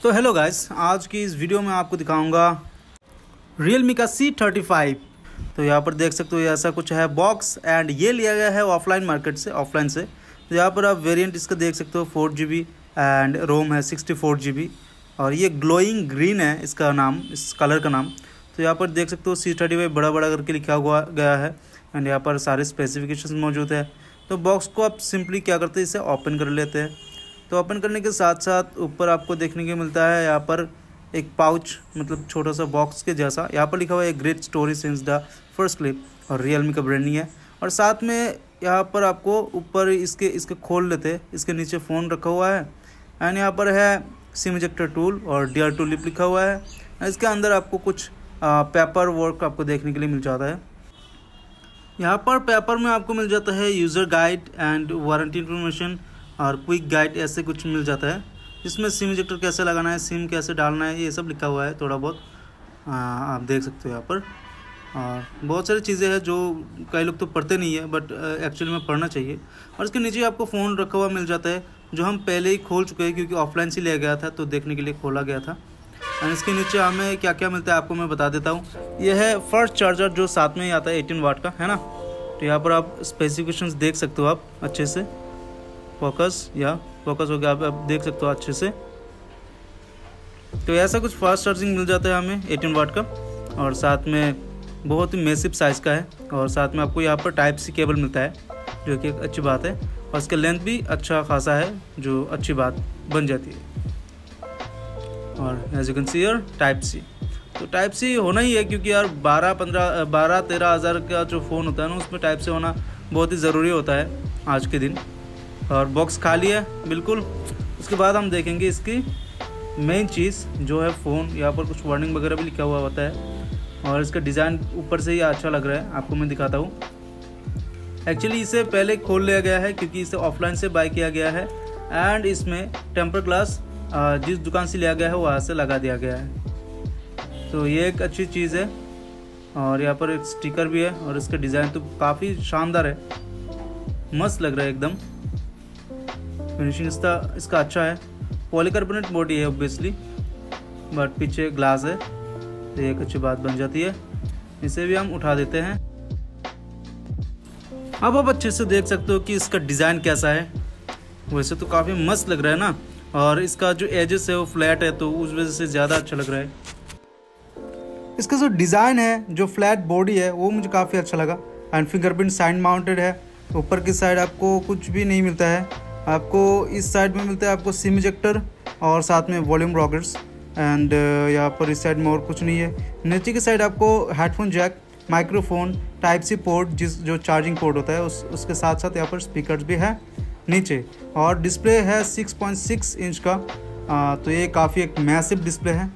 तो hello guys आज की इस वीडियो में आपको दिखाऊँगा Realme का सी थर्टी फाइव तो यहाँ पर देख सकते हो ऐसा कुछ है बॉक्स एंड ये लिया गया है ऑफलाइन मार्केट से ऑफलाइन से। तो यहाँ पर आप वेरिएंट इसका देख सकते हो four G B and ROM है सिक्सटी फोर जी बी और ये ग्लोइंग ग्रीन है इसका नाम, इस कलर का नाम। तो यहाँ पर देख सकते हो सी थर्टी फाइव बड़ा बड़ा करके लिखा हुआ गया है एंड यहाँ पर सारे स्पेसिफिकेशन मौजूद है। तो बॉक्स को आप सिंपली क्या करते हैं, इसे ओपन कर लेते हैं। तो ओपन करने के साथ साथ ऊपर आपको देखने को मिलता है यहाँ पर एक पाउच मतलब छोटा सा बॉक्स के जैसा। यहाँ पर लिखा हुआ है great story since the first clip और रियलमी का ब्रांडिंग है और साथ में यहाँ पर आपको ऊपर इसके इसके खोल लेते इसके नीचे फ़ोन रखा हुआ है। एंड यहाँ पर है सिम इजेक्टर टूल और डी आर टूलिप लिखा हुआ है। इसके अंदर आपको कुछ पेपर वर्क आपको देखने के लिए मिल जाता है। यहाँ पर पेपर में आपको मिल जाता है user guide and warranty information और क्विक गाइड ऐसे कुछ मिल जाता है जिसमें सिम इजेक्टर कैसे लगाना है सिम कैसे डालना है ये सब लिखा हुआ है थोड़ा बहुत। आ, आप देख सकते हो यहाँ पर। और बहुत सारी चीज़ें हैं जो कई लोग तो पढ़ते नहीं है बट एक्चुअली में पढ़ना चाहिए। और इसके नीचे आपको फ़ोन रखा हुआ मिल जाता है जो हम पहले ही खोल चुके हैं क्योंकि ऑफलाइन से लिया गया था तो देखने के लिए खोला गया था। एंड इसके नीचे हमें क्या क्या मिलता है आपको मैं बता देता हूँ। यह है फ़र्स्ट चार्जर जो साथ में ही आता है एटीन वाट का है ना? तो यहाँ पर आप स्पेसिफिकेशंस देख सकते हो आप अच्छे से। फोकस या फोकस हो गया। आप, आप देख सकते हो अच्छे से। तो ऐसा कुछ फास्ट चार्जिंग मिल जाता है हमें 18 वाट का। और साथ में बहुत ही मेसिव साइज़ का है। और साथ में आपको यहाँ पर टाइप सी केबल मिलता है जो कि अच्छी बात है। और इसका लेंथ भी अच्छा खासा है जो अच्छी बात बन जाती है। और as you can see here type C तो टाइप सी होना ही है क्योंकि यार बारह पंद्रह बारह तेरह हज़ार का जो फ़ोन होता है ना उसमें टाइप से होना बहुत ही ज़रूरी होता है आज के दिन। और बॉक्स खाली है, बिल्कुल। उसके बाद हम देखेंगे इसकी मेन चीज़, जो है फ़ोन यहाँ पर कुछ वार्निंग वगैरह भी लिखा हुआ होता है। और इसका डिज़ाइन ऊपर से ही अच्छा लग रहा है, आपको मैं दिखाता हूँ। एक्चुअली इसे पहले खोल लिया गया है, क्योंकि इसे ऑफलाइन से बाय किया गया है। एंड इसमें टेम्पर ग्लास जिस दुकान से लिया गया है, वहाँ से लगा दिया गया है। तो ये एक अच्छी चीज़ है। और यहाँ पर एक स्टिकर भी है, और इसका डिज़ाइन तो काफ़ी शानदार है। मस्त लग रहा है एकदम। फिनिशिंग इसका इसका अच्छा है। पॉलीकार्बोनेट बॉडी है ऑब्वियसली बट पीछे ग्लास है तो एक अच्छी बात बन जाती है। इसे भी हम उठा देते हैं। अब आप अच्छे से देख सकते हो कि इसका डिज़ाइन कैसा है। वैसे तो काफ़ी मस्त लग रहा है ना, और इसका जो एजेस है, वो फ्लैट है तो उस वजह से ज़्यादा अच्छा लग रहा है। इसका जो डिज़ाइन है, जो फ्लैट बॉडी है, वो मुझे काफ़ी अच्छा लगा। एंड फिंगरप्रिंट साइड माउंटेड है, ऊपर की साइड आपको कुछ भी नहीं मिलता है। आपको इस साइड में मिलता है आपको सिम इजेक्टर और साथ में वॉल्यूम रॉकेट्स एंड यहाँ पर इस साइड में और कुछ नहीं है। नीचे की साइड आपको headphone jack microphone type C port जिस जो चार्जिंग पोर्ट होता है उस उसके साथ साथ यहाँ पर स्पीकर्स भी है नीचे। और डिस्प्ले है 6.6 इंच का आ, तो ये काफ़ी एक मैसिव डिस्प्ले है।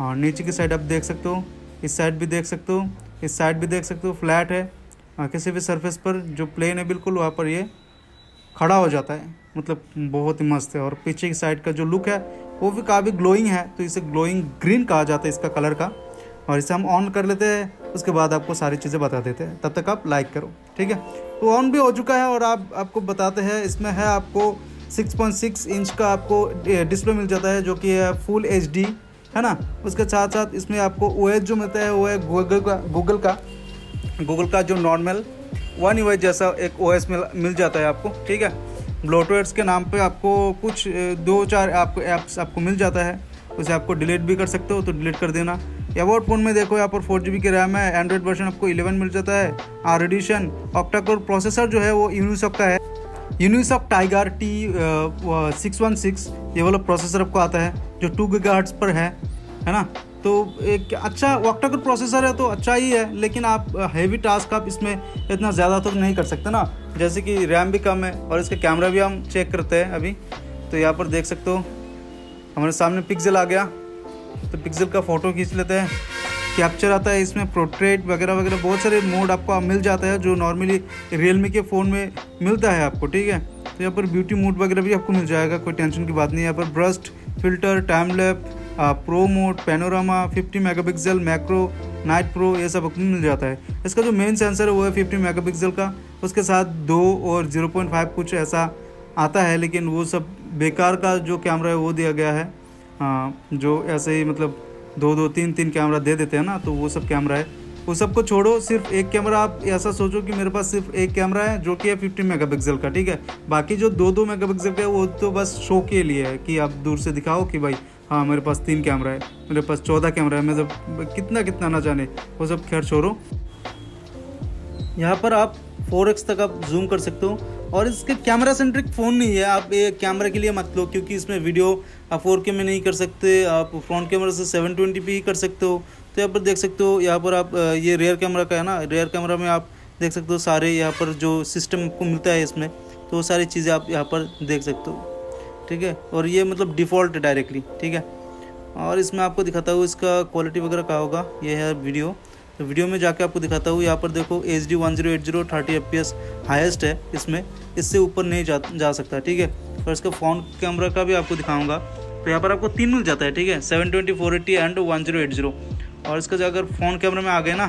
और नीचे की साइड आप देख सकते हो इस साइड भी देख सकते हो इस साइड भी देख सकते हो फ्लैट है आ, किसी भी सरफेस पर जो प्लेन है बिल्कुल वहाँ पर ये खड़ा हो जाता है। मतलब बहुत ही मस्त है। और पीछे की साइड का जो लुक है, वो भी काफ़ी ग्लोइंग है। तो इसे ग्लोइंग ग्रीन कहा जाता है इसका कलर का। और इसे हम ऑन कर लेते हैं। उसके बाद आपको सारी चीज़ें बता देते हैं। तब तक आप लाइक करो। ठीक है? तो ऑन भी हो चुका है और आप, आपको बताते हैं, इसमें है आपको 6.6 इंच का आपको डिस्प्ले मिल जाता है, जो कि है फुल एचडी है ना? उसके साथ साथ इसमें आपको ओएच जो मिलता है, वो है गूगल का गूगल का गूगल का जो नॉर्मल वन यू जैसा एक ओएस मिल मिल जाता है आपको, ठीक है? ब्लोटवेट्स के नाम पे आपको कुछ दो चार आपको ऐप्स आपको मिल जाता है। उसे आपको डिलीट भी कर सकते हो तो डिलीट कर देना। एवोर्ड फ़ोन में देखो, यहाँ पर फोर जी की रैम है एंड्रॉइड वर्जन आपको 11 मिल जाता है। आर एडिशन ऑक्टाकोर प्रोसेसर जो है, वो यूनिसॉक का है। Unisoc Tiger T six one six ये वाला प्रोसेसर आपको आता है, जो टू गीगा पर है है ना? तो एक अच्छा ऑक्टाकोर प्रोसेसर है तो अच्छा ही है, लेकिन आप हैवी टास्क आप इसमें इतना ज़्यादा तो नहीं कर सकते ना। जैसे कि रैम भी कम है और इसका कैमरा भी हम चेक करते हैं अभी। तो यहाँ पर देख सकते हो, हमारे सामने पिक्सल आ गया। तो पिक्सल का फ़ोटो खींच लेते हैं। कैप्चर आता है इसमें प्रोट्रेट वगैरह वगैरह, बहुत सारे मोड आपको मिल जाता है जो नॉर्मली रियलमी के फ़ोन में मिलता है आपको, ठीक है? तो यहाँ पर ब्यूटी मोड वगैरह भी आपको मिल जाएगा, कोई टेंशन की बात नहीं यहाँ पर burst filter time lapse pro mode panorama 50 megapixel macro night pro ये सब मिल जाता है। इसका जो मेन सेंसर है, वो है 50 मेगापिक्सल का। उसके साथ दो और 0.5 कुछ ऐसा आता है, लेकिन वो सब बेकार का जो कैमरा है, वो दिया गया है। हाँ जो ऐसे ही मतलब दो दो, तीन तीन कैमरा दे देते हैं ना तो वो सब कैमरा है। वो सबको छोड़ो, सिर्फ़ एक कैमरा आप ऐसा सोचो कि मेरे पास सिर्फ़ एक कैमरा है, जो कि है फिफ्टीन मेगापिक्सल का, ठीक है? बाकी जो दो दो मेगापिक्सल का है, वो तो बस शो के लिए है, कि आप दूर से दिखाओ कि भाई हाँ मेरे पास तीन कैमरा है। मेरे पास चौदह कैमरा है। मैं जब कितना कितना ना जाने, वो सब खैर छोड़ो। यहाँ पर आप फोर एक्स तक आप जूम कर सकते हो। और इसके कैमरा सेंट्रिक फ़ोन नहीं है। आप ये कैमरा के लिए मत लो, क्योंकि इसमें वीडियो आप फोर के में नहीं कर सकते। आप फ्रंट कैमरा से सेवन ट्वेंटी ही कर सकते हो। तो यहाँ पर देख सकते हो, यहाँ पर आप ये रेयर कैमरा का है ना? रेयर कैमरा में आप देख सकते हो सारे यहाँ पर जो सिस्टम को मिलता है इसमें तो सारी चीज़ें आप यहाँ पर देख सकते हो। ठीक है? और ये मतलब डिफ़ॉल्ट डायरेक्टली ठीक है? और इसमें आपको दिखाता हूँ इसका क्वालिटी वगैरह क्या होगा। ये है वीडियो तो वीडियो में जाके आपको दिखाता हूँ, यहाँ पर देखो H D one zero eight zero thirty F P S highest है इसमें। इससे ऊपर नहीं जा जा सकता, ठीक है? और इसका फ्रंट कैमरा का भी आपको दिखाऊँगा। तो यहाँ पर आपको तीन मिल जाता है, ठीक है? Seven twenty four eighty and one zero eight zero और इसका जो अगर फ़ोन कैमरा में आ गए ना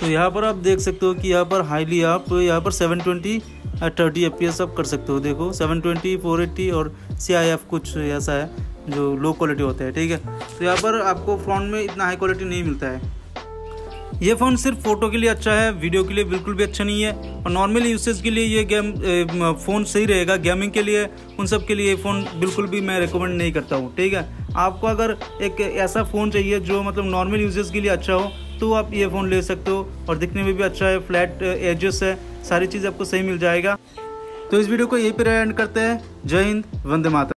तो यहाँ पर आप देख सकते हो कि यहाँ पर हाईली आप, यहाँ पर सेवन ट्वेंटी थर्टी एफ़ आप कर सकते हो। देखो सेवन ट्वेंटी फोर एट्टी और सी आई एफ़ कुछ ऐसा है जो लो क्वालिटी होता है, ठीक है? तो यहाँ पर आपको फ़ोन में इतना हाई क्वालिटी नहीं मिलता है। ये फ़ोन सिर्फ़ फ़ोटो के लिए अच्छा है वीडियो के लिए बिल्कुल भी अच्छा नहीं है और नॉर्मल यूसेज के लिए ये गेम फ़ोन सही रहेगा गेमिंग के लिए, उन सब के लिए ये फ़ोन बिल्कुल भी मैं रिकमेंड नहीं करता हूँ, ठीक है? आपको अगर एक ऐसा फ़ोन चाहिए जो मतलब नॉर्मल यूजेज के लिए अच्छा हो तो आप ये फ़ोन ले सकते हो और दिखने में भी अच्छा है फ्लैट एजेस है, सारी चीज़ आपको सही मिल जाएगा। तो इस वीडियो को यहीं पर एंड करते हैं। जय हिंद, वंदे माता